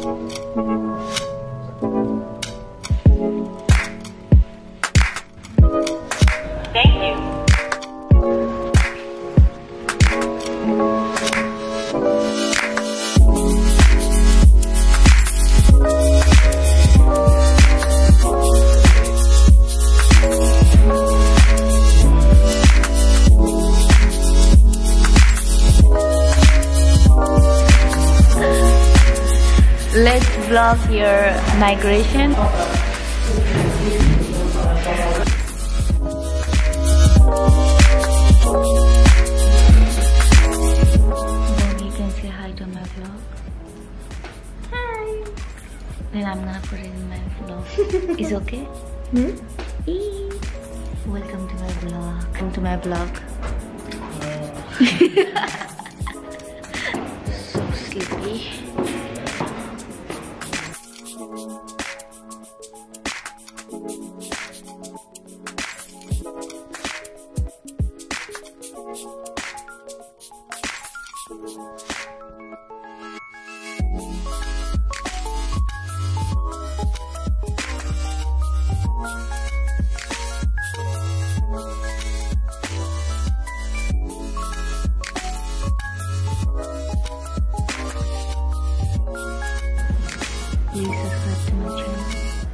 Música vlog your migration. Then you can say hi to my vlog. Hi. Then I'm gonna put it in my vlog. Is okay? Hmm? Eee. Welcome to my vlog. Welcome to my vlog. so sleepy. Please subscribe to my channel.